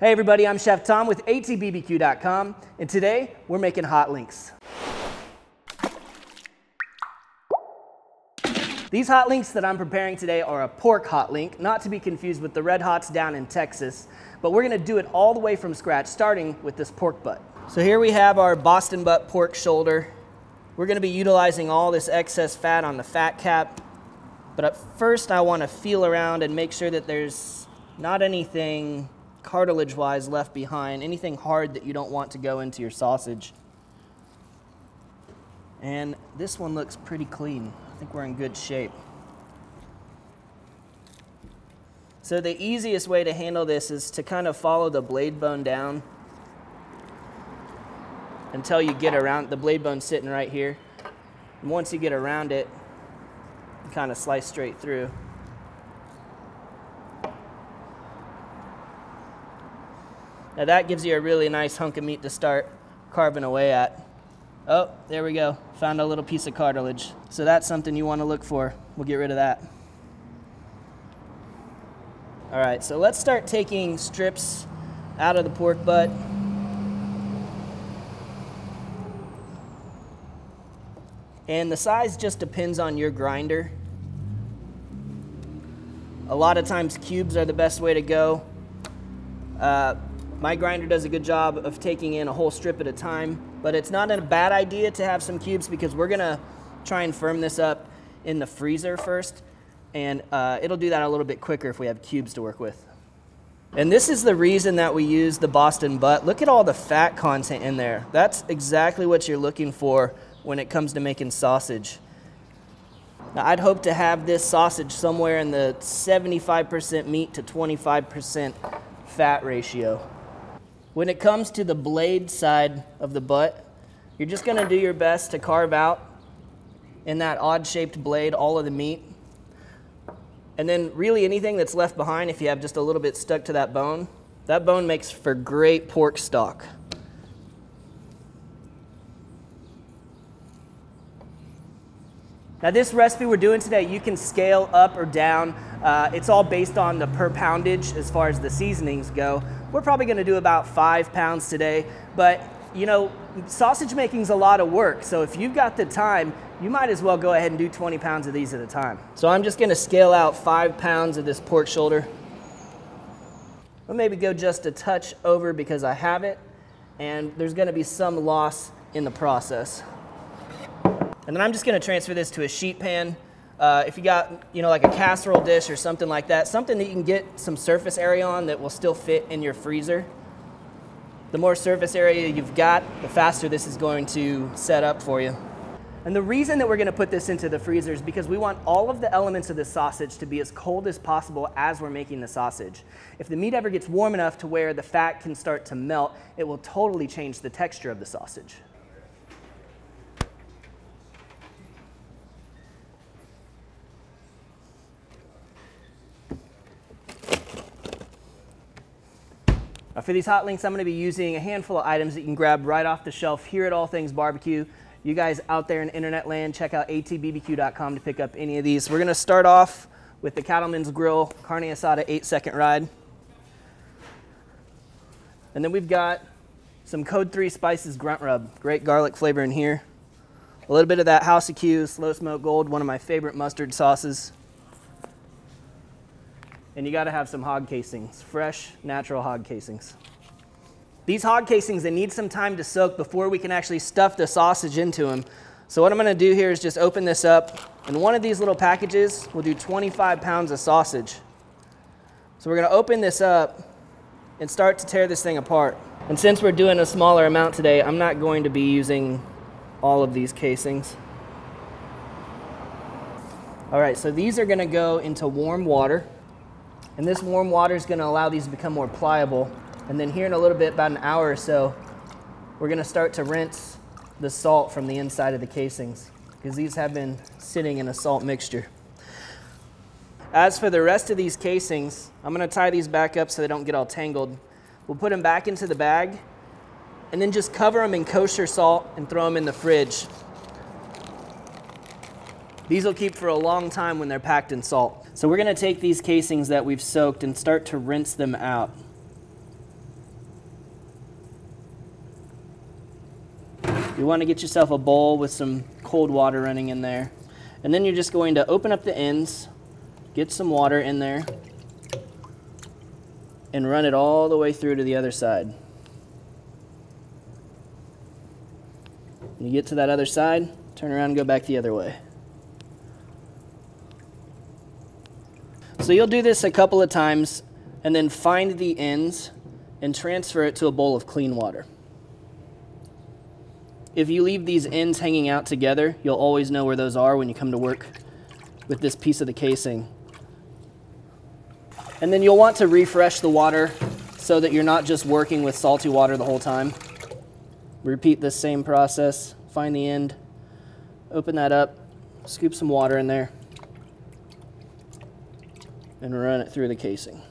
Hey everybody, I'm Chef Tom with atbbq.com, and today we're making hot links. These hot links that I'm preparing today are a pork hot link, not to be confused with the red hots down in Texas, but we're gonna do it all the way from scratch, starting with this pork butt. So here we have our Boston butt pork shoulder. We're gonna be utilizing all this excess fat on the fat cap, but at first I wanna feel around and make sure that there's not anything cartilage wise left behind, anything hard that you don't want to go into your sausage. And this one looks pretty clean. I think we're in good shape. So the easiest way to handle this is to kind of follow the blade bone down until you get around the blade bone sitting right here. And once you get around it, you kind of slice straight through. Now that gives you a really nice hunk of meat to start carving away at. Oh, there we go. Found a little piece of cartilage. So that's something you want to look for. We'll get rid of that. All right, so let's start taking strips out of the pork butt. And the size just depends on your grinder. A lot of times cubes are the best way to go. Uh, my grinder does a good job of taking in a whole strip at a time, but it's not a bad idea to have some cubes because we're gonna try and firm this up in the freezer first, and uh, it'll do that a little bit quicker if we have cubes to work with. And this is the reason that we use the Boston butt. Look at all the fat content in there. That's exactly what you're looking for when it comes to making sausage. Now, I'd hope to have this sausage somewhere in the 75% meat to 25% fat ratio. When it comes to the blade side of the butt, you're just gonna do your best to carve out in that odd shaped blade all of the meat. And then really anything that's left behind, if you have just a little bit stuck to that bone, that bone makes for great pork stock. Now this recipe we're doing today, you can scale up or down. Uh, it's all based on the per poundage as far as the seasonings go. We're probably gonna do about five pounds today, but you know, sausage making's a lot of work. So if you've got the time, you might as well go ahead and do 20 pounds of these at a time. So I'm just gonna scale out five pounds of this pork shoulder. I'll maybe go just a touch over because I have it, and there's gonna be some loss in the process. And then I'm just gonna transfer this to a sheet pan. Uh, if you got, you know, like a casserole dish or something like that, something that you can get some surface area on that will still fit in your freezer. The more surface area you've got, the faster this is going to set up for you. And the reason that we're gonna put this into the freezer is because we want all of the elements of the sausage to be as cold as possible as we're making the sausage. If the meat ever gets warm enough to where the fat can start to melt, it will totally change the texture of the sausage. For these hot links, I'm going to be using a handful of items that you can grab right off the shelf here at All Things Barbecue. You guys out there in internet land, check out atbbq.com to pick up any of these. We're going to start off with the Cattleman's Grill Carne Asada 8 second ride. And then we've got some Code 3 Spices Grunt Rub. Great garlic flavor in here. A little bit of that House of Q Slow Smoke Gold, one of my favorite mustard sauces. And you gotta have some hog casings, fresh, natural hog casings. These hog casings, they need some time to soak before we can actually stuff the sausage into them. So what I'm gonna do here is just open this up, and one of these little packages will do 25 pounds of sausage. So we're gonna open this up and start to tear this thing apart. And since we're doing a smaller amount today, I'm not going to be using all of these casings. All right, so these are gonna go into warm water. And this warm water is gonna allow these to become more pliable. And then here in a little bit, about an hour or so, we're gonna start to rinse the salt from the inside of the casings because these have been sitting in a salt mixture. As for the rest of these casings, I'm gonna tie these back up so they don't get all tangled. We'll put them back into the bag and then just cover them in kosher salt and throw them in the fridge. These will keep for a long time when they're packed in salt. So we're going to take these casings that we've soaked and start to rinse them out. You want to get yourself a bowl with some cold water running in there. And then you're just going to open up the ends, get some water in there, and run it all the way through to the other side. When you get to that other side, turn around and go back the other way. So you'll do this a couple of times and then find the ends and transfer it to a bowl of clean water. If you leave these ends hanging out together, you'll always know where those are when you come to work with this piece of the casing. And then you'll want to refresh the water so that you're not just working with salty water the whole time. Repeat this same process. Find the end, open that up, scoop some water in there, and run it through the casing.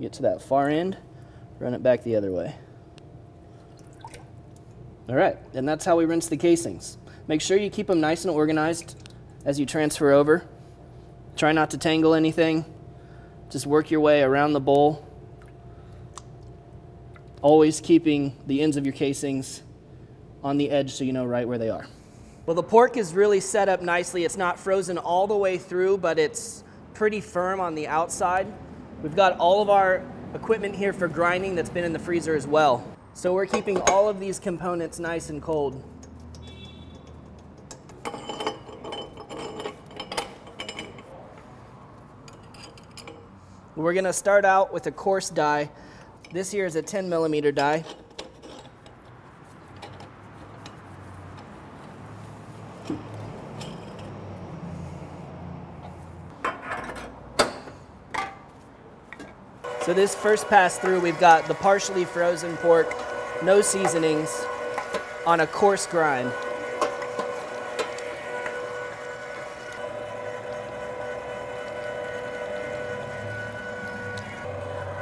Get to that far end, run it back the other way. All right, and that's how we rinse the casings. Make sure you keep them nice and organized as you transfer over. Try not to tangle anything. Just work your way around the bowl. Always keeping the ends of your casings on the edge so you know right where they are. Well, the pork is really set up nicely. It's not frozen all the way through, but it's pretty firm on the outside. We've got all of our equipment here for grinding that's been in the freezer as well. So we're keeping all of these components nice and cold. We're gonna start out with a coarse die. This here is a 10 millimeter die. So this first pass through, we've got the partially frozen pork, no seasonings, on a coarse grind.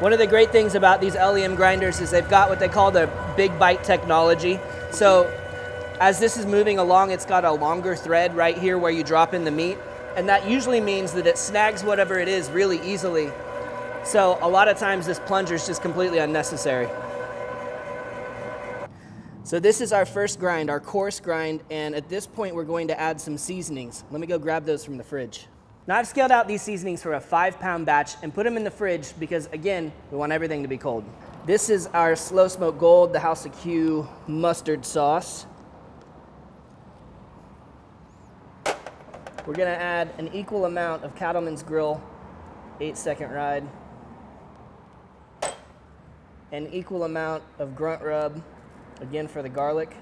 One of the great things about these LEM grinders is they've got what they call the big bite technology. So as this is moving along, it's got a longer thread right here where you drop in the meat. And that usually means that it snags whatever it is really easily so a lot of times this plunger is just completely unnecessary. So this is our first grind, our coarse grind, and at this point we're going to add some seasonings. Let me go grab those from the fridge. Now I've scaled out these seasonings for a five pound batch and put them in the fridge because again, we want everything to be cold. This is our Slow Smoke Gold, the House of Q mustard sauce. We're gonna add an equal amount of Cattleman's Grill, eight second ride an equal amount of grunt rub, again for the garlic.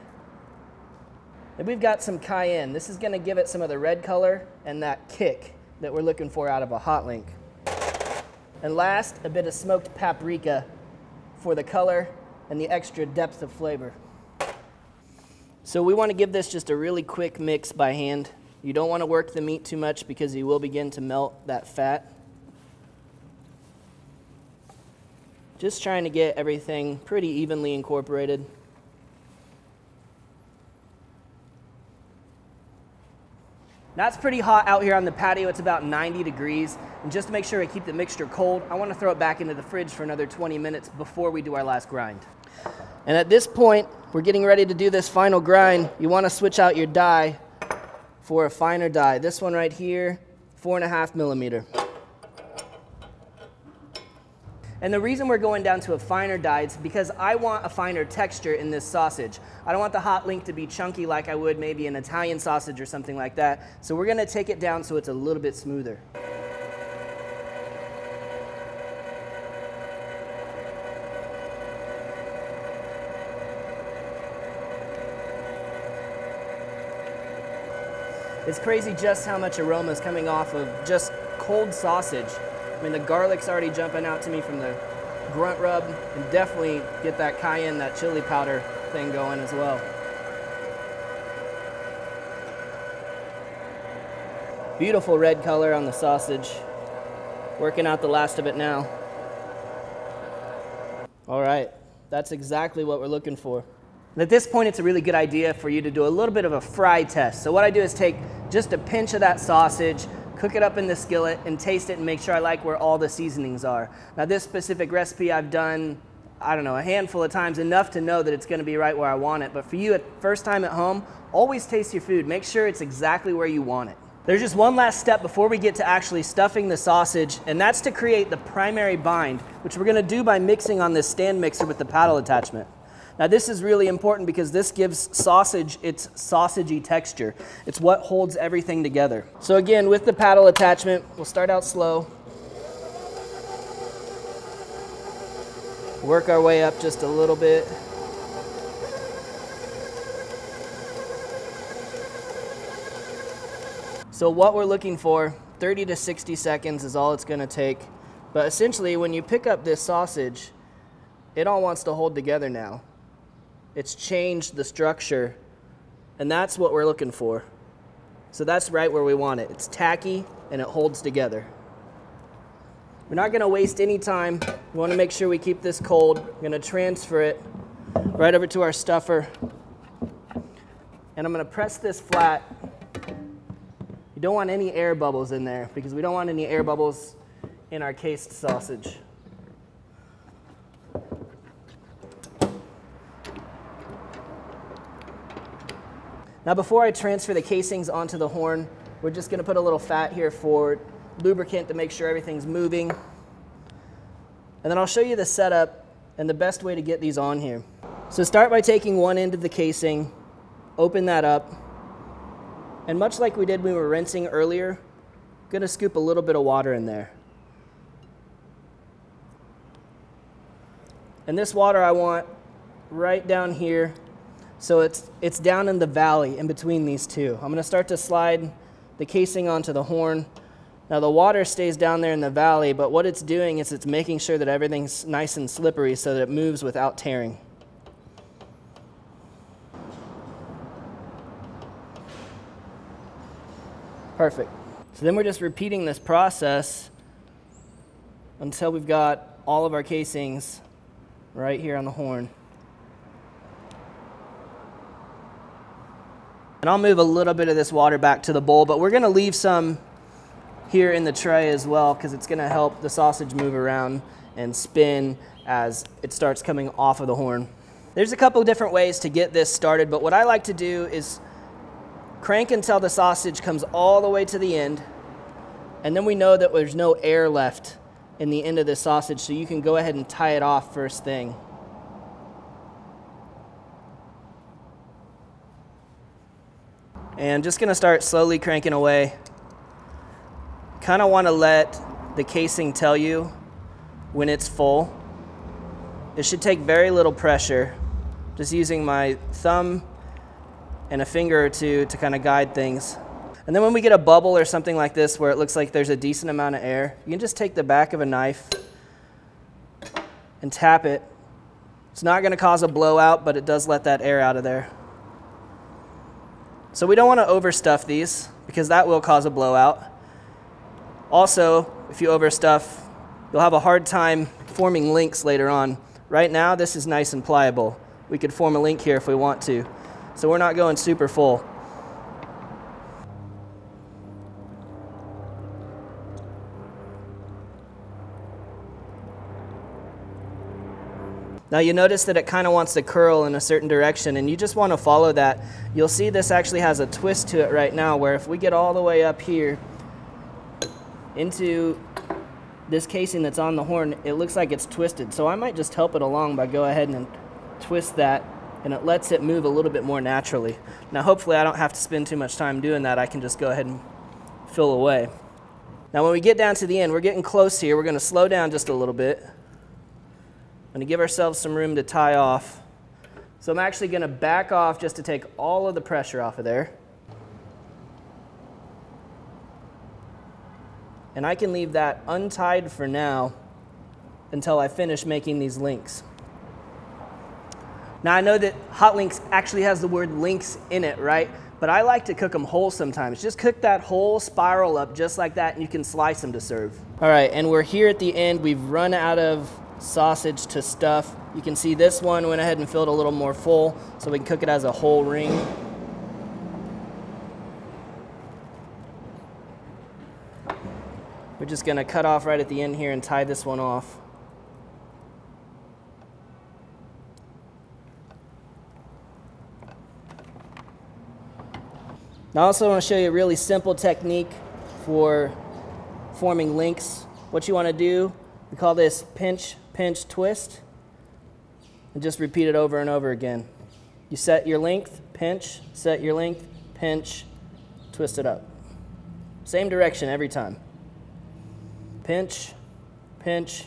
And we've got some cayenne. This is gonna give it some of the red color and that kick that we're looking for out of a hot link. And last, a bit of smoked paprika for the color and the extra depth of flavor. So we wanna give this just a really quick mix by hand. You don't wanna work the meat too much because you will begin to melt that fat. Just trying to get everything pretty evenly incorporated. Now it's pretty hot out here on the patio. It's about 90 degrees. And just to make sure I keep the mixture cold, I want to throw it back into the fridge for another 20 minutes before we do our last grind. And at this point, we're getting ready to do this final grind. You want to switch out your die for a finer die. This one right here, four and a half millimeter. And the reason we're going down to a finer die is because I want a finer texture in this sausage. I don't want the hot link to be chunky like I would maybe an Italian sausage or something like that. So we're gonna take it down so it's a little bit smoother. It's crazy just how much aroma is coming off of just cold sausage. I mean, the garlic's already jumping out to me from the grunt rub, and definitely get that cayenne, that chili powder thing going as well. Beautiful red color on the sausage. Working out the last of it now. All right, that's exactly what we're looking for. And at this point, it's a really good idea for you to do a little bit of a fry test. So what I do is take just a pinch of that sausage, cook it up in the skillet, and taste it and make sure I like where all the seasonings are. Now, this specific recipe I've done I don't know, a handful of times, enough to know that it's gonna be right where I want it. But for you, at first time at home, always taste your food. Make sure it's exactly where you want it. There's just one last step before we get to actually stuffing the sausage, and that's to create the primary bind, which we're gonna do by mixing on this stand mixer with the paddle attachment. Now this is really important because this gives sausage its sausagey texture. It's what holds everything together. So again, with the paddle attachment, we'll start out slow. Work our way up just a little bit. So what we're looking for, 30 to 60 seconds is all it's gonna take. But essentially, when you pick up this sausage, it all wants to hold together now. It's changed the structure, and that's what we're looking for. So that's right where we want it. It's tacky and it holds together. We're not gonna waste any time. We wanna make sure we keep this cold. We're gonna transfer it right over to our stuffer. And I'm gonna press this flat. You don't want any air bubbles in there because we don't want any air bubbles in our cased sausage. Now before I transfer the casings onto the horn, we're just gonna put a little fat here for lubricant to make sure everything's moving. And then I'll show you the setup and the best way to get these on here. So start by taking one end of the casing, open that up, and much like we did when we were rinsing earlier, I'm gonna scoop a little bit of water in there. And this water I want right down here so it's, it's down in the valley in between these two. I'm gonna start to slide the casing onto the horn. Now the water stays down there in the valley, but what it's doing is it's making sure that everything's nice and slippery so that it moves without tearing. Perfect. So then we're just repeating this process until we've got all of our casings right here on the horn. And I'll move a little bit of this water back to the bowl, but we're gonna leave some here in the tray as well because it's gonna help the sausage move around and spin as it starts coming off of the horn. There's a couple different ways to get this started, but what I like to do is crank until the sausage comes all the way to the end, and then we know that there's no air left in the end of the sausage, so you can go ahead and tie it off first thing. And just gonna start slowly cranking away. Kind of wanna let the casing tell you when it's full. It should take very little pressure. Just using my thumb and a finger or two to kind of guide things. And then when we get a bubble or something like this where it looks like there's a decent amount of air, you can just take the back of a knife and tap it. It's not gonna cause a blowout, but it does let that air out of there. So we don't want to overstuff these because that will cause a blowout. Also, if you overstuff, you'll have a hard time forming links later on. Right now, this is nice and pliable. We could form a link here if we want to. So we're not going super full. Now you notice that it kind of wants to curl in a certain direction and you just want to follow that. You'll see this actually has a twist to it right now where if we get all the way up here into this casing that's on the horn, it looks like it's twisted. So I might just help it along by go ahead and twist that and it lets it move a little bit more naturally. Now hopefully I don't have to spend too much time doing that. I can just go ahead and fill away. Now when we get down to the end, we're getting close here. We're going to slow down just a little bit. I'm to give ourselves some room to tie off. So I'm actually going to back off just to take all of the pressure off of there. And I can leave that untied for now until I finish making these links. Now I know that hot links actually has the word links in it, right? But I like to cook them whole sometimes. Just cook that whole spiral up just like that and you can slice them to serve. All right, and we're here at the end. We've run out of sausage to stuff. You can see this one went ahead and filled a little more full so we can cook it as a whole ring. We're just gonna cut off right at the end here and tie this one off. I also want to show you a really simple technique for forming links. What you want to do, we call this pinch pinch, twist, and just repeat it over and over again. You set your length, pinch, set your length, pinch, twist it up. Same direction every time. Pinch, pinch,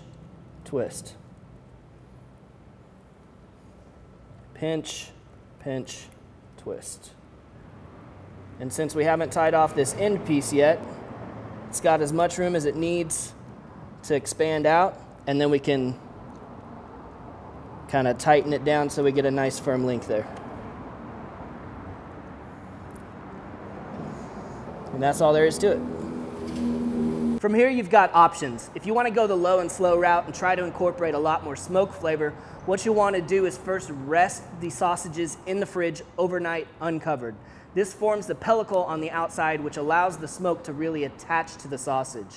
twist. Pinch, pinch, twist. And since we haven't tied off this end piece yet, it's got as much room as it needs to expand out, and then we can kind of tighten it down so we get a nice firm link there. And that's all there is to it. From here, you've got options. If you want to go the low and slow route and try to incorporate a lot more smoke flavor, what you want to do is first rest the sausages in the fridge overnight uncovered. This forms the pellicle on the outside, which allows the smoke to really attach to the sausage.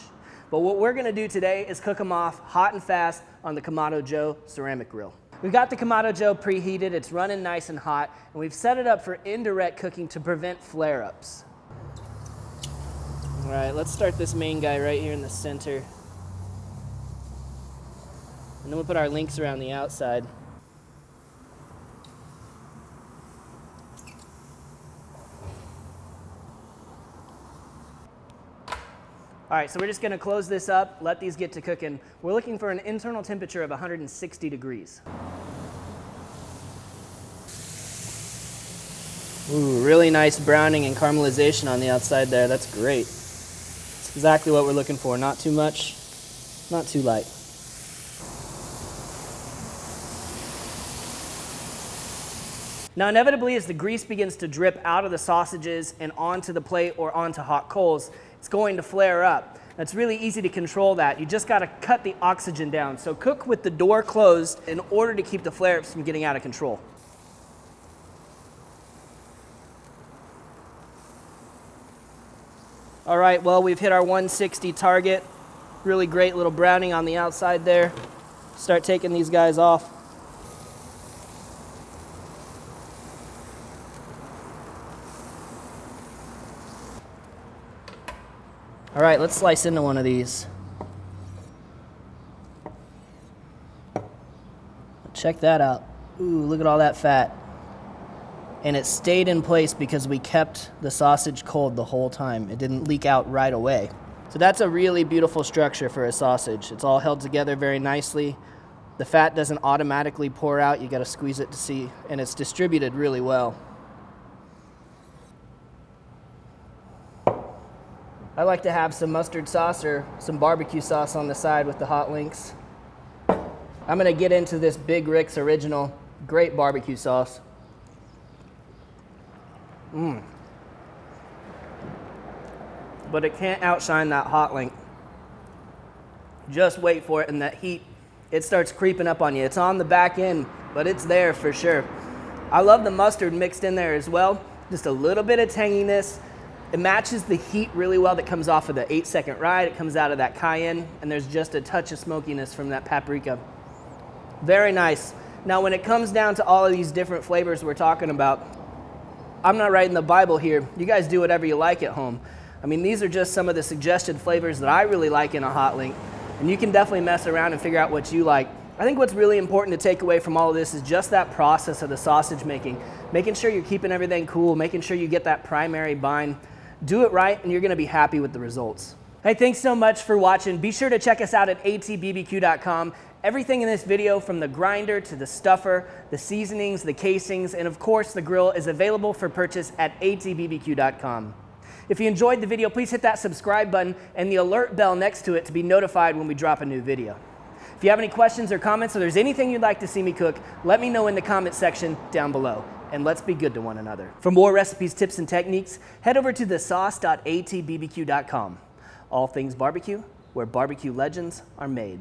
But what we're gonna do today is cook them off hot and fast on the Kamado Joe ceramic grill. We've got the Kamado Joe preheated, it's running nice and hot, and we've set it up for indirect cooking to prevent flare-ups. All right, let's start this main guy right here in the center. And then we'll put our links around the outside. All right, so we're just gonna close this up, let these get to cooking. We're looking for an internal temperature of 160 degrees. Ooh, really nice browning and caramelization on the outside there. That's great. It's exactly what we're looking for. Not too much, not too light. Now, inevitably, as the grease begins to drip out of the sausages and onto the plate or onto hot coals, it's going to flare up. It's really easy to control that. You just got to cut the oxygen down. So cook with the door closed in order to keep the flare-ups from getting out of control. All right, well, we've hit our 160 target. Really great little browning on the outside there. Start taking these guys off. All right, let's slice into one of these. Check that out. Ooh, look at all that fat. And it stayed in place because we kept the sausage cold the whole time. It didn't leak out right away. So that's a really beautiful structure for a sausage. It's all held together very nicely. The fat doesn't automatically pour out. You got to squeeze it to see, and it's distributed really well. I like to have some mustard sauce or some barbecue sauce on the side with the hot links. I'm gonna get into this Big Rick's original great barbecue sauce. Mmm. But it can't outshine that hot link. Just wait for it and that heat, it starts creeping up on you. It's on the back end, but it's there for sure. I love the mustard mixed in there as well. Just a little bit of tanginess, it matches the heat really well that comes off of the eight second ride. It comes out of that cayenne, and there's just a touch of smokiness from that paprika. Very nice. Now, when it comes down to all of these different flavors we're talking about, I'm not writing the Bible here. You guys do whatever you like at home. I mean, these are just some of the suggested flavors that I really like in a hot link, and you can definitely mess around and figure out what you like. I think what's really important to take away from all of this is just that process of the sausage making, making sure you're keeping everything cool, making sure you get that primary bind do it right, and you're going to be happy with the results. Hey, thanks so much for watching. Be sure to check us out at atbbq.com. Everything in this video, from the grinder to the stuffer, the seasonings, the casings, and of course the grill, is available for purchase at atbbq.com. If you enjoyed the video, please hit that subscribe button and the alert bell next to it to be notified when we drop a new video. If you have any questions or comments or there's anything you'd like to see me cook, let me know in the comment section down below and let's be good to one another. For more recipes, tips, and techniques, head over to thesauce.atbbq.com. All things barbecue, where barbecue legends are made.